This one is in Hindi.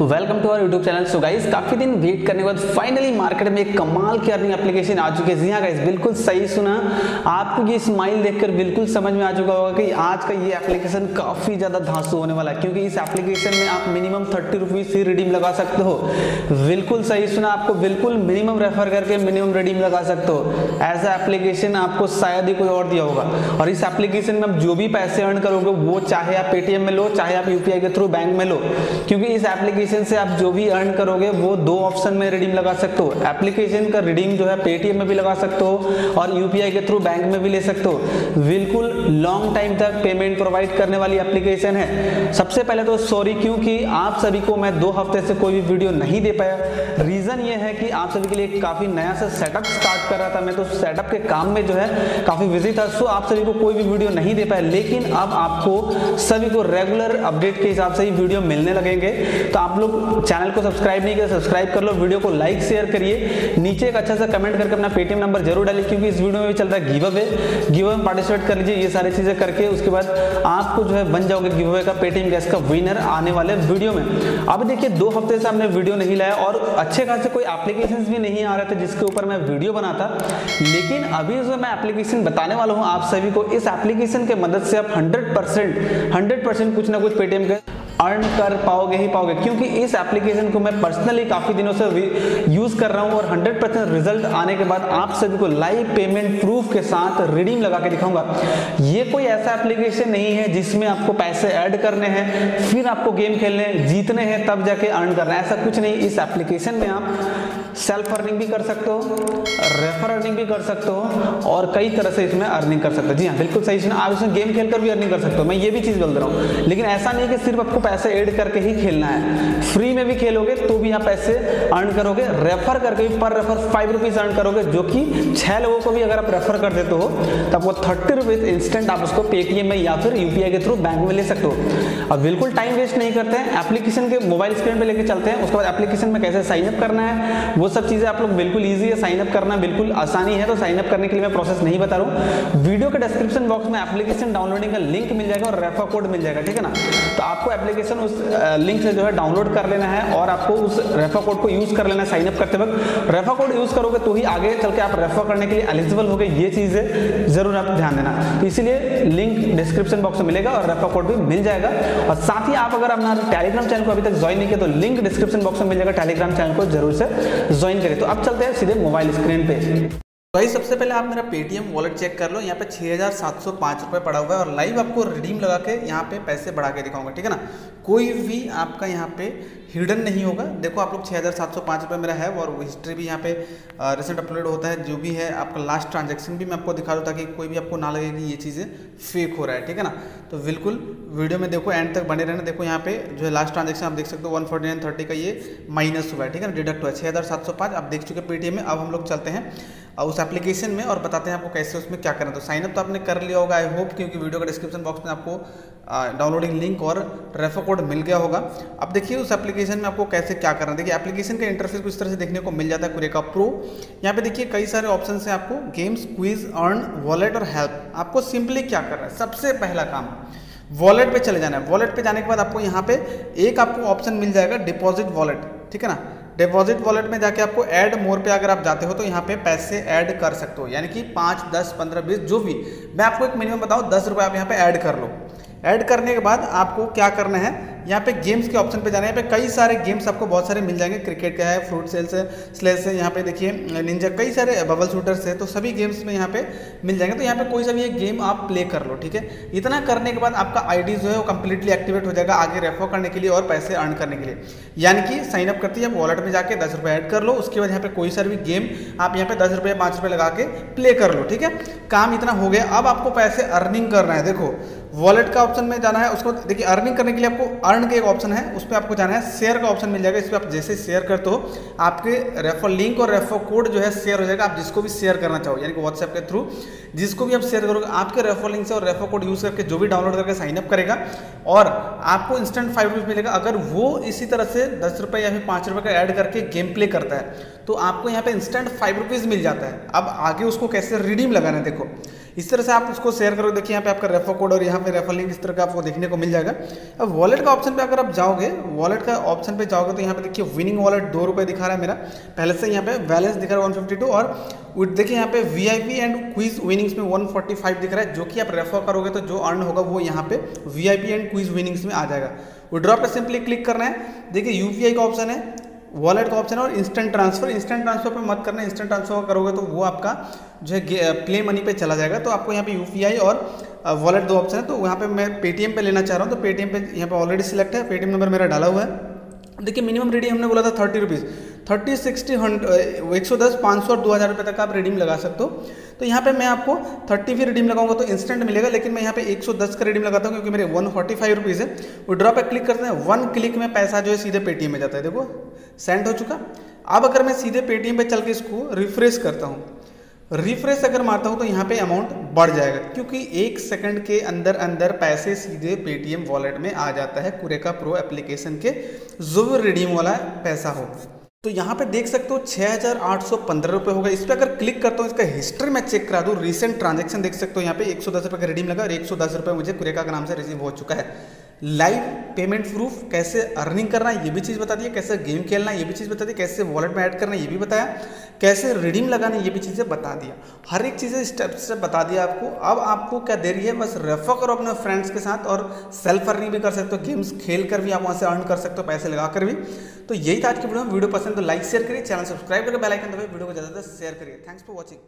Welcome to our YouTube channel so guys काफ़ी दिन वेट करने के बाद फाइनली मार्केट में एक कमाल की अर्निंग एप्लीकेशन आ चुकी है। जी हाँ गाइस बिल्कुल सही सुना। आपको ये स्माइल देखकर बिल्कुल समझ में आ चुका होगा कि आज का ये एप्लीकेशन काफ़ी ज़्यादा धांसू होने वाला है, क्योंकि इस एप्लीकेशन में आप मिनिमम थर्टी रुपीज़ ही रिडीम लगा सकते हो। बिल्कुल सही सुना आपको, बिल्कुल मिनिमम रेफर करके मिनिमम रिडीम लगा सकते हो। ऐसा एप्लीकेशन आपको शायद ही कोई और दिया होगा। और इस एप्लीकेशन में आप जो भी पैसे अर्न करोगे, वो चाहे आप पेटीएम में लो, चाहे आप यूपीआई के थ्रू बैंक में लो, क्योंकि इस एप्लीकेशन एप्लीकेशन से आप जो भी अर्न करोगे, वो दो ऑप्शन में रिडीम लगा सकते हो। एप्लीकेशन का रिडीम जो है पेटीएम में भी लगा सकते हो और यूपीआई के थ्रू बैंक में भी ले सकते हो। बिल्कुल लॉन्ग टाइम तक पेमेंट प्रोवाइड करने वाली एप्लीकेशन है। सबसे पहले तो सॉरी क्योंकि आप सभी को मैं दो हफ़्ते से कोई भी वीडियो नहीं दे पाया। रीजन ये है कि आप सभी के लिए काफ़ी नया सा सेटअप स्टार्ट कर रहा था। मैं तो सेटअप के काम में जो है, काफ़ी बिज़ी था सो आप सभी को कोई भी वीडियो नहीं दे पाया। लेकिन अब आपको सभी को रेगुलर अपडेट के हिसाब से ही वीडियो मिलने लगेंगे। तो आप लोग चैनल को सब्सक्राइब नहीं किया, सब्सक्राइब कर लो, वीडियो को लाइक शेयर करिए। नीचे एक अच्छा सा कमेंट करके अपना पेटीएम नंबर ज़रूर डालिए, क्योंकि इस वीडियो में चल रहा है गिव अवे गिव अवे में पार्टिसिपेट कर लीजिए, ये सारी चीज़ें करके, उसके बाद आपको जो है बन जाओगे गिव अवे का पेटीएम गैस का विनर आने वाले वीडियो में। अब देखिए, दो हफ़्ते से हमने वीडियो नहीं लाया और अच्छे खासे कोई एप्लीकेशन भी नहीं आ रहे थे जिसके ऊपर मैं वीडियो बनाता। लेकिन अभी जो मैं एप्लीकेशन बताने वाला हूँ, आप सभी को इस एप्लीकेशन के मदद से आप हंड्रेड परसेंट कुछ ना कुछ पेटीएम के अर्न कर पाओगे ही पाओगे। क्योंकि इस एप्लीकेशन को मैं पर्सनली काफ़ी दिनों से यूज़ कर रहा हूँ और 100 परसेंट रिज़ल्ट आने के बाद आप सभी को लाइव पेमेंट प्रूफ के साथ रिडीम लगा के दिखाऊँगा। ये कोई ऐसा एप्लीकेशन नहीं है जिसमें आपको पैसे ऐड करने हैं, फिर आपको गेम खेलने, जीतने हैं, तब जाके अर्न करना है। ऐसा कुछ नहीं। इस एप्लीकेशन में आप सेल्फ अर्निंग भी कर सकते हो रेफर अर्निंग भी कर सकते हो और कई तरह से इसमें अर्निंग कर सकते हो। जी हाँ बिल्कुल सही। सुना आप इसमें गेम खेलकर भी अर्निंग कर सकते हो। मैं ये भी चीज़ बोल रहा हूँ। लेकिन ऐसा नहीं कि सिर्फ़ आपको पैसे ऐड करके ही खेलना है। फ्री में भी खेलोगे तो भी आप पैसे अर्न करोगे। रेफर करके भी पर रेफर फाइव रुपीज़ अर्न करोगे, जो कि छह लोगों को भी अगर आप रेफर कर देते हो तो आपको थर्टी रुपीज़ इंस्टेंट आप उसको पेटीएम में या फिर यूपीआई के थ्रू बैंक में ले सकते हो। अब बिल्कुल टाइम वेस्ट नहीं करते हैं। एप्लीकेशन के मोबाइल स्क्रीन पर लेके चलते हैं। उसके बाद एप्लीकेशन में कैसे साइन अप करना है वो सब चीज़ें आप लोग बिल्कुल ईजी है साइन अप करना बिल्कुल आसानी है तो साइन अप करने के लिए मैं प्रोसेस नहीं बता रहा हूँ। वीडियो के डिस्क्रिप्शन बॉक्स में एप्लीकेशन डाउनलोडिंग का लिंक मिल जाएगा और रेफर कोड मिल जाएगा, ठीक है ना? तो आपको एप्लीकेशन उस लिंक से जो है डाउनलोड कर लेना है और आपको उस रेफर कोड को यूज़ कर लेना है साइन अप करते वक्त। रेफर कोड यूज़ करोगे तो ही आगे चल के आप रेफर करने के लिए एलिजिबल हो ये चीज़ें ज़रूर आप ध्यान देना। तो इसीलिए लिंक डिस्क्रिप्शन बॉक्स में मिलेगा और रेफर कोड भी मिल जाएगा। और साथ ही आप अगर अपना टेलीग्राम चैनल को अभी तक ज्वाइन नहीं किया तो लिंक डिस्क्रिप्शन बॉक्स में मिल जाएगा टेलीग्राम चैनल को, ज़रूर से ज्वाइन करें। तो अब चलते हैं सीधे मोबाइल स्क्रीन पे। भाई, सबसे पहले आप मेरा पेटीएम वॉलेट चेक कर लो। यहाँ पे छः हज़ार सात सौ पाँच रुपये पड़ा हुआ है और लाइव आपको रिडीम लगा के यहाँ पे पैसे बढ़ा के दिखाऊँगा, ठीक है ना? कोई भी आपका यहाँ पे हिडन नहीं होगा। देखो, आप लोग छः हज़ार सात सौ पाँच रुपये मेरा है और हिस्ट्री भी यहाँ पे रिसेंट अपलोड होता है। जो भी है, आपका लास्ट ट्रांजेक्शन भी मैं आपको दिखा दूँ ताकि कोई भी आपको ना लगे कि ये चीज़ें फेक हो रहा है, ठीक है ना? तो बिल्कुल वीडियो में देखो एंड तक बने रहना। देखो, यहाँ पे जो है लास्ट ट्रांजेक्शन आप देख सकते हो वन फोर्टी नाइन थर्टी का ये माइनस हुआ है, ठीक है ना? डिडक्ट हुआ है। छः हज़ार सात सौ पाँच, आप देख चुके पेटीएम में। अब हम लोग चलते हैं। उस एप्लीकेशन में और बताते हैं आपको कैसे उसमें क्या करना तो साइनअप तो आपने कर लिया होगा आई होप क्योंकि वीडियो का डिस्क्रिप्शन बॉक्स में आपको डाउनलोडिंग लिंक और रेफर कोड मिल गया होगा। अब देखिए उस एप्लीकेशन में आपको कैसे क्या करना है। देखिए एप्लीकेशन का इंटरफेस कुछ तरह से देखने को मिल जाता है कुरेका प्रो यहाँ पे देखिए कई सारे ऑप्शन है आपको गेम्स क्विज अर्न वॉलेट और हेल्प आपको सिंपली क्या करना है? सबसे पहला काम वॉलेट पे चले जाना है। वॉलेट पे जाने के बाद आपको यहाँ पे एक आपको ऑप्शन मिल जाएगा डिपॉजिट वॉलेट ठीक है ना? डिपॉजिट वॉलेट में जाके आपको ऐड मोर पे अगर आप जाते हो तो यहाँ पे पैसे ऐड कर सकते हो। यानी कि पाँच, दस, पंद्रह, बीस, जो भी। मैं आपको एक मिनिमम बताऊँ, दस रुपये आप यहाँ पे ऐड कर लो। ऐड करने के बाद आपको क्या करना है? यहाँ पे गेम्स के ऑप्शन पे जाना है। यहाँ पे कई सारे गेम्स आपको बहुत सारे मिल जाएँगे। क्रिकेट का है फ्रूट सेल्स है स्लेस है, यहाँ पे देखिए निंजा कई सारे बबल शूटर्स है तो सभी गेम्स में यहाँ पे मिल जाएँगे। तो यहाँ पे कोई सा भी एक गेम आप प्ले कर लो, ठीक है? इतना करने के बाद आपका आईडी जो है वो कंप्लीटली एक्टिवेट हो जाएगा आगे रेफर करने के लिए और पैसे अर्न करने के लिए। यानी कि साइन अप करती है वॉलेट में जाके दस रुपये ऐड कर लो। उसके बाद यहाँ पे कोई सा भी गेम आप यहाँ पे दस रुपये पाँच रुपये लगा के प्ले कर लो, ठीक है? काम इतना हो गया। अब आपको पैसे अर्निंग करना है। देखो वॉलेट का ऑप्शन में जाना है, उसको देखिए, अर्निंग करने के लिए आपको अर्न के एक ऑप्शन है, उस पर आपको जाना है, शेयर का ऑप्शन मिल जाएगा, इस पर आप जैसे शेयर करते हो, आपके रेफर लिंक और रेफर कोड जो है शेयर हो जाएगा, आप जिसको भी शेयर करना चाहो, यानी कि व्हाट्सएप के थ्रू जिसको भी आप शेयर करोगे, आपके रेफर लिंक से और रेफर कोड यूज़ करके जो भी डाउनलोड करके साइन अप करेगा, और आपको इंस्टेंट फाइव रुपीज़ मिलेगा, अगर वो इसी तरह से दस रुपये या फिर पाँच रुपये का ऐड करके गेम प्ले करता है तो आपको यहाँ पे इंस्टेंट फाइव रुपीज़ मिल जाता है। अब आगे उसको कैसे रिडीम लगाना है, देखो इस तरह से आप उसको शेयर करो देखिए यहाँ पे आपका रेफर कोड और यहाँ पे रेफर लिंक इस तरह का आपको देखने को मिल जाएगा। अब वॉलेट का ऑप्शन पे अगर आप जाओगे वॉलेट का ऑप्शन पे जाओगे तो यहाँ पे देखिए विनिंग वॉलेट दो रुपये दिखा रहा है मेरा। पहले से यहाँ पे बैलेंस दिखा रहा है वन और देखिए यहाँ पे V I P and quiz winnings में वन फोर्टी फाइव दिख रहा है। जो कि आप रेफर करोगे तो जो अर्न होगा वो यहाँ पे वीआईपी एंड क्विज विनिंग्स में आ जाएगा। विड्रॉ पर सिंपली क्लिक करना है। देखिए यूपीआई का ऑप्शन है। वॉलेट का ऑप्शन है और इंस्टेंट ट्रांसफ़र इंस्टेंट ट्रांसफ़र पे मत करना इंस्टेंट ट्रांसफ़र करोगे तो वो आपका जो है प्ले मनी पे चला जाएगा। तो आपको यहाँ पे यूपीआई और वॉलेट दो ऑप्शन है। तो यहाँ पे मैं पेटीएम पे लेना चाह रहा हूँ। तो पेटीएम पे यहाँ पे ऑलरेडी सिलेक्ट है। पेटीएम नंबर मेरा डाला हुआ है। देखिए मिनिमम रेडी हमने बोला था thirty rupees thirty, sixty hundred एक सौ दस, पाँच सौ और दो हज़ार रुपये तक आप रिडीम लगा सकते हो। तो यहाँ पे मैं आपको थर्टी भी रिडीम लगाऊँगा तो इंस्टेंट मिलेगा, लेकिन मैं यहाँ पे एक सौ दस का रिडीम लगाता हूँ क्योंकि मेरे वन फोर्टी फाइव रुपीज़ है। विड्रॉ पे क्लिक करते हैं। वन क्लिक में पैसा जो है सीधे पेटीएम में जाता है। देखो सेंड हो चुका। अब अगर मैं सीधे पेटीएम पे चल के इसको रिफ्रेश करता हूँ। रिफ्रेश अगर मारता हूँ तो यहाँ पे अमाउंट बढ़ जाएगा, क्योंकि एक सेकंड के अंदर अंदर पैसे सीधे पेटीएम वॉलेट में आ जाता है। कुरेका प्रो एप्लीकेशन के जो रिडीम वाला पैसा हो। तो यहाँ पे देख सकते हो छः हज़ार आठ सौ पंद्रह रुपये होगा इस पर अगर क्लिक करता हूँ, इसका हिस्ट्री मैं चेक करा दूँ। रिसेंट ट्रांजेक्शन देख सकते हो, यहाँ पे एक सौ दस रुपये का रिडीम लगा और एक सौ दस रुपये मुझे कुरेका के नाम से रिसीव हो चुका है। लाइव पेमेंट प्रूफ कैसे अर्निंग करना है ये भी चीज़ बता दिया। कैसे गेम खेलना है ये भी चीज़ बता दी। कैसे वॉलेट में ऐड करना है ये भी बताया। कैसे रिडीम लगाना है ये भी चीज़ें बता दिया। हर एक चीज़ें स्टेप स्टेप बता दिया आपको। अब आपको क्या देरी है? बस रेफर करो अपने फ्रेंड्स के साथ और सेल्फ अर्निंग भी कर सकते हो। गेम्स खेल कर भी आप वहाँ से अर्न कर सकते हो, पैसे लगा कर भी। तो यही था आज की वीडियो। में वीडियो पसंद तो लाइक, शेयर करिए। चैनल सब्सक्राइब करके बेलाइकन दबाइए। वीडियो को ज़्यादा से शेयर करिए। Thanks for watching.